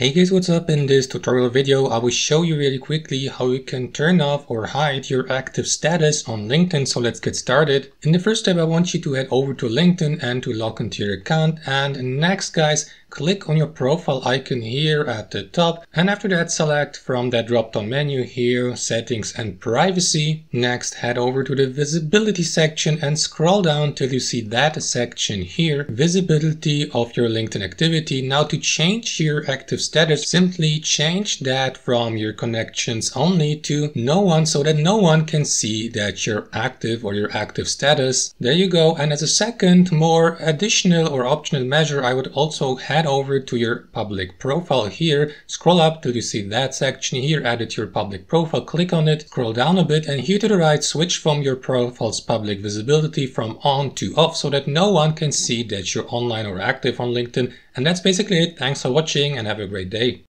Hey guys, what's up? In this tutorial video, I will show you really quickly how you can turn off or hide your active status on LinkedIn. So let's get started. In the first step, I want you to head over to LinkedIn and to log into your account. And next guys, click on your profile icon here at the top and after that select from that drop down menu here settings and privacy. Next head over to the visibility section and scroll down till you see that section here visibility of your LinkedIn activity. Now to change your active status simply change that from your connections only to no one so that no one can see that you're active or your active status. There you go and as a second more additional or optional measure I would also head head over to your public profile here, scroll up till you see that section here, edit your public profile, click on it, scroll down a bit and here to the right switch from your profile's public visibility from on to off so that no one can see that you're online or active on LinkedIn. And that's basically it. Thanks for watching and have a great day.